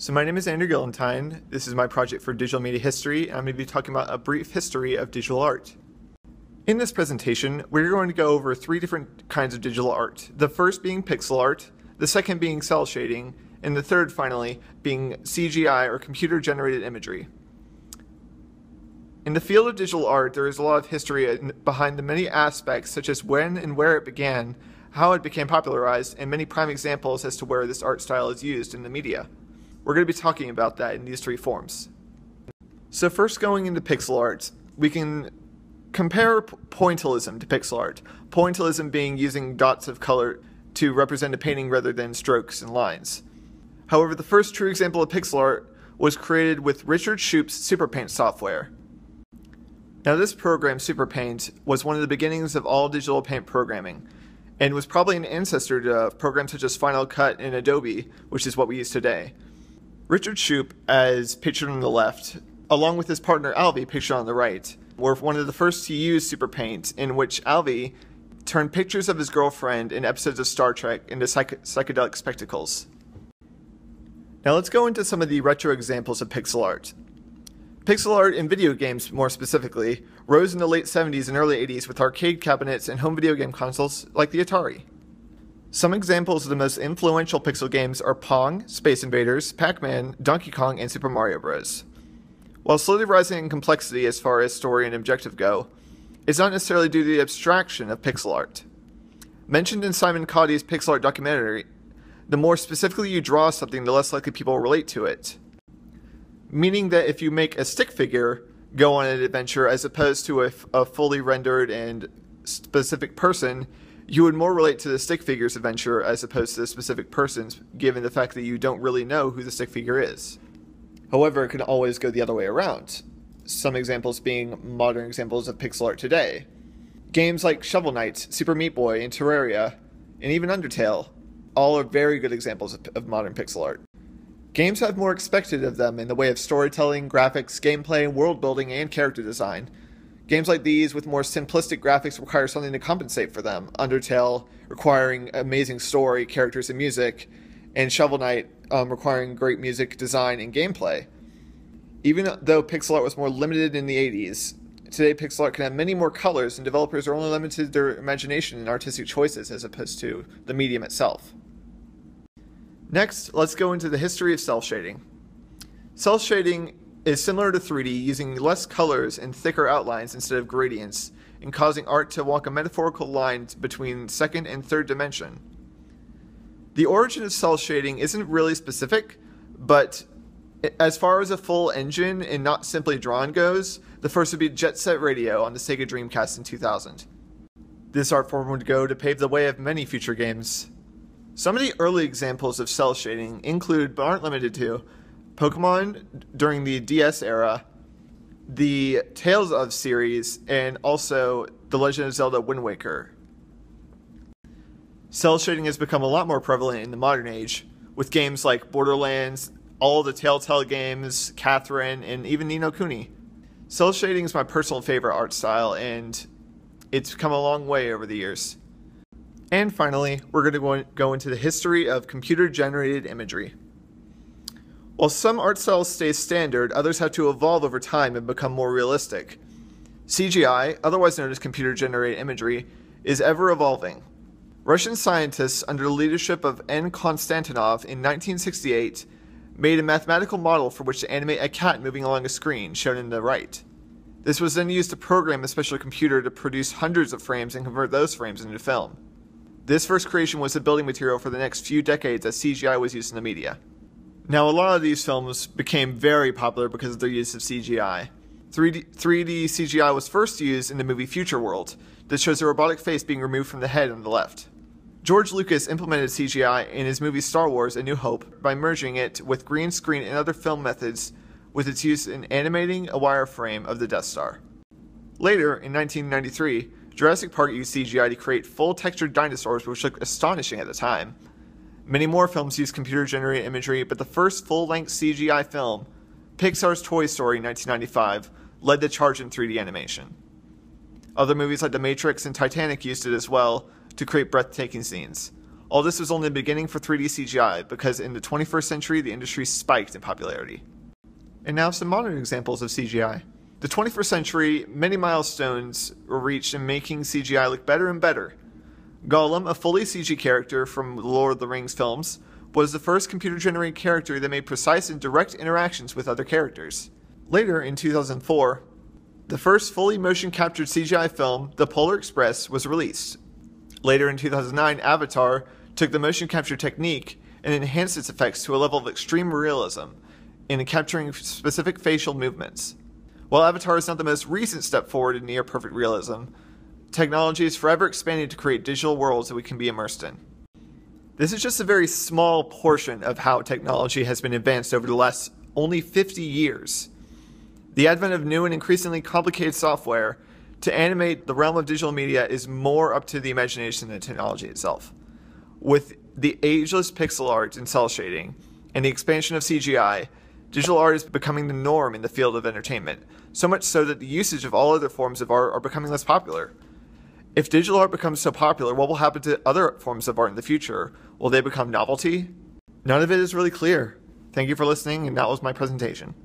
So my name is Andrew Gillentine. This is my project for digital media history, and I'm going to be talking about a brief history of digital art. In this presentation, we're going to go over three different kinds of digital art. The first being pixel art, the second being cel shading, and the third, finally, being CGI or computer generated imagery. In the field of digital art, there is a lot of history behind the many aspects, such as when and where it began, how it became popularized, and many prime examples as to where this art style is used in the media. We're going to be talking about that in these three forms. So first going into pixel art, we can compare pointillism to pixel art. Pointillism being using dots of color to represent a painting rather than strokes and lines. However, the first true example of pixel art was created with Richard Shoup's SuperPaint software. Now this program, SuperPaint, was one of the beginnings of all digital paint programming, and was probably an ancestor to programs such as Final Cut and Adobe, which is what we use today. Richard Shoup, as pictured on the left, along with his partner Alvy, pictured on the right, were one of the first to use SuperPaint, in which Alvy turned pictures of his girlfriend in episodes of Star Trek into psych- psychedelic spectacles. Now let's go into some of the retro examples of pixel art. Pixel art in video games, more specifically, rose in the late 70s and early 80s with arcade cabinets and home video game consoles like the Atari. Some examples of the most influential pixel games are Pong, Space Invaders, Pac Man, Donkey Kong, and Super Mario Bros. While slowly rising in complexity as far as story and objective go, it's not necessarily due to the abstraction of pixel art. Mentioned in Simon Cody's pixel art documentary, the more specifically you draw something, the less likely people relate to it. Meaning that if you make a stick figure go on an adventure as opposed to a fully rendered and specific person, you would more relate to the stick figure's adventure as opposed to the specific person's, given the fact that you don't really know who the stick figure is. However, it can always go the other way around. Some examples being modern examples of pixel art today. Games like Shovel Knight, Super Meat Boy, and Terraria, and even Undertale, all are very good examples of, of modern pixel art. Games have more expected of them in the way of storytelling, graphics, gameplay, world building, and character design, Games like these with more simplistic graphics require something to compensate for them. Undertale requiring amazing story, characters, and music, and Shovel Knight um, requiring great music, design, and gameplay. Even though pixel art was more limited in the 80s, today pixel art can have many more colors, and developers are only limited their imagination and artistic choices as opposed to the medium itself. Next, let's go into the history of cel shading. Cel shading is similar to 3D, using less colors and thicker outlines instead of gradients, and causing art to walk a metaphorical line between second and third dimension. The origin of cel shading isn't really specific, but as far as a full engine and not simply drawn goes, the first would be Jet Set Radio on the Sega Dreamcast in 2000. This art form would go to pave the way of many future games. Some of the early examples of cel shading include, but aren't limited to, Pokemon during the DS era, the Tales of series, and also The Legend of Zelda Wind Waker. Cel shading has become a lot more prevalent in the modern age, with games like Borderlands, all the Telltale games, Catherine, and even Ni no Kuni. Cel shading is my personal favorite art style, and it's come a long way over the years. And finally, we're going to go into the history of computer generated imagery. While some art styles stay standard, others have to evolve over time and become more realistic. CGI, otherwise known as computer generated imagery, is ever evolving. Russian scientists, under the leadership of N. Konstantinov in 1968, made a mathematical model for which to animate a cat moving along a screen, shown in the right. This was then used to program a special computer to produce hundreds of frames and convert those frames into film. This first creation was the building material for the next few decades as CGI was used in the media. Now, a lot of these films became very popular because of their use of CGI. 3D, 3D CGI was first used in the movie Futureworld, that shows a robotic face being removed from the head on the left. George Lucas implemented CGI in his movie Star Wars A New Hope by merging it with green screen and other film methods with its use in animating a wireframe of the Death Star. Later, in 1993, Jurassic Park used CGI to create full textured dinosaurs, which looked astonishing at the time. Many more films use computer generated imagery, but the first full length CGI film, Pixar's Toy Story 1995, led the charge in 3D animation. Other movies like The Matrix and Titanic used it as well to create breathtaking scenes. All this was only the beginning for 3D CGI because in the 21st century the industry spiked in popularity. And now some modern examples of CGI. The 21st century, many milestones were reached in making CGI look better and better. Gollum, a fully CG character from the Lord of the Rings films, was the first computer generated character that made precise and direct interactions with other characters. Later, in 2004, the first fully motion captured CGI film, The Polar Express, was released. Later in 2009, Avatar took the motion capture technique and enhanced its effects to a level of extreme realism in capturing specific facial movements. While Avatar is not the most recent step forward in near perfect realism, technology is forever expanding to create digital worlds that we can be immersed in. This is just a very small portion of how technology has been advanced over the last only 50 years. The advent of new and increasingly complicated software to animate the realm of digital media is more up to the imagination than technology itself. With the ageless pixel art and cel shading and the expansion of CGI, digital art is becoming the norm in the field of entertainment, so much so that the usage of all other forms of art are becoming less popular. If digital art becomes so popular, what will happen to other forms of art in the future? Will they become novelty? None of it is really clear. Thank you for listening, and that was my presentation.